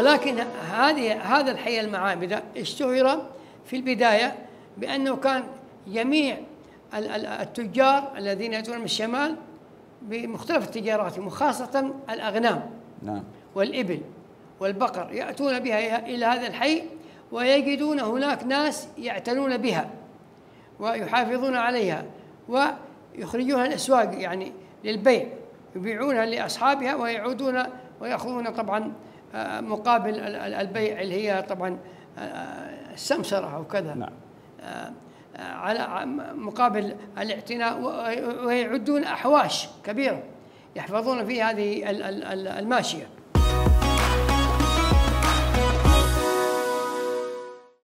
ولكن هذه هذا الحي المعابد اشتهر في البداية بأنه كان جميع التجار الذين يأتون من الشمال بمختلف التجارات وخاصة الأغنام نعم. والإبل والبقر يأتون بها إلى هذا الحي ويجدون هناك ناس يعتنون بها ويحافظون عليها ويخرجونها الأسواق يعني للبيع يبيعونها لأصحابها ويعودون ويأخذون طبعا مقابل البيع اللي هي طبعا آه، السمسرة أو كذا نعم. آه، على مقابل الاعتناء ويعدون أحواش كبيرة يحفظون فيها هذه الماشية